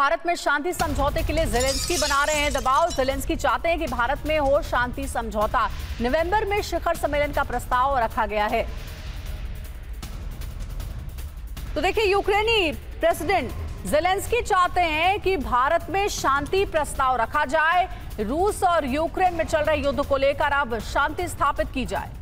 भारत में शांति समझौते के लिए जेलेंस्की बना रहे हैं दबाव। जेलेंस्की चाहते हैं कि भारत में हो शांति समझौता। नवंबर में शिखर सम्मेलन का प्रस्ताव रखा गया है। तो देखिए, यूक्रेनी प्रेसिडेंट जेलेंस्की चाहते हैं कि भारत में शांति प्रस्ताव रखा जाए। रूस और यूक्रेन में चल रहे युद्ध को लेकर अब शांति स्थापित की जाए।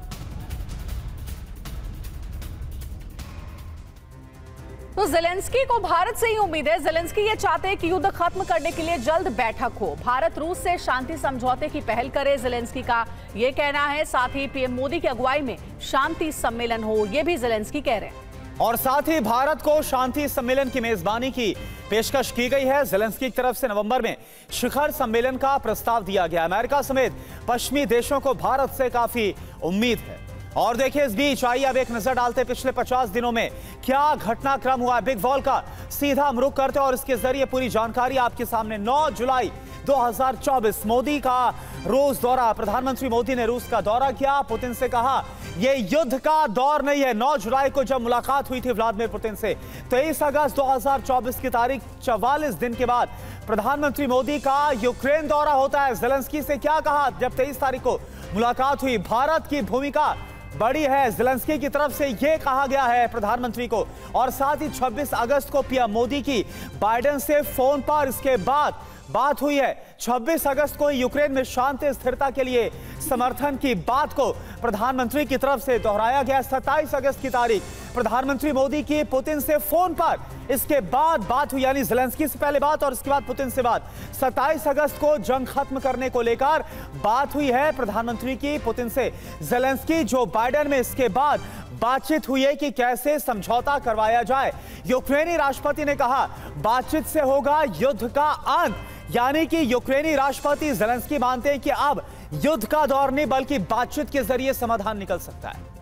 तो जेलेंस्की को भारत से ही उम्मीद है। जेलेंस्की ये चाहते हैं कि युद्ध खत्म करने के लिए जल्द बैठक हो। भारत, रूस से शांति समझौते की पहल करे, जेलेंस्की का ये कहना है। साथ ही पीएम मोदी की अगुवाई में शांति सम्मेलन हो, ये भी जेलेंस्की कह रहे हैं। और साथ ही भारत को शांति सम्मेलन की मेजबानी की पेशकश की गई है। जेलेंस्की की तरफ़ से नवंबर में शिखर सम्मेलन का प्रस्ताव दिया गया। अमेरिका समेत पश्चिमी देशों को भारत से काफ़ी उम्मीद है। और देखिए इस बीच आइए, अब एक नज़र डालते पिछले 50 दिनों में। क्या घटनाक्रम हुआ? बिग वॉल का सीधा हम रुख करते और इसके ज़रिए पूरी जानकारी आपके सामने। 9 जुलाई 2024 मोदी का रूस दौरा। प्रधानमंत्री मोदी ने रूस का दौरा किया। पुतिन से कहा यह युद्ध का दौर नहीं है। 9 जुलाई को जब मुलाकात हुई थी व्लादिमीर पुतिन से, तेईस अगस्त 2024 की तारीख 44 दिन के बाद प्रधानमंत्री मोदी का यूक्रेन दौरा होता है। जेलेंस्की से क्या कहा? जब तेईस तारीख को मुलाकात हुई, भारत की भूमिका बड़ी है जिलंसकी की तरफ़ से यह कहा गया है प्रधानमंत्री को। और साथ ही 26 अगस्त को पीएम मोदी की बाइडेन से फ़ोन पर इसके बाद बात हुई है। 26 अगस्त को यूक्रेन में शांति, स्थिरता के लिए समर्थन की बात को प्रधानमंत्री की तरफ़ से दोहराया गया। 27 अगस्त की तारीख, प्रधानमंत्री मोदी की पुतिन से फ़ोन पर। इसके बाद बात हुई, यानी जेलेंस्की से पहले बात और इसके बाद पुतिन से बात। 27 अगस्त को जंग खत्म करने को लेकर बात हुई है प्रधानमंत्री की पुतिन से। जेलेंस्की, जो बाइडेन में इसके बाद बातचीत हुई है कि कैसे समझौता करवाया जाए। यूक्रेनी राष्ट्रपति ने कहा, बातचीत से होगा युद्ध का अंत। यानी कि यूक्रेनी राष्ट्रपति जेलेंस्की मानते हैं कि अब युद्ध का दौर नहीं, बल्कि बातचीत के ज़रिए समाधान निकल सकता है।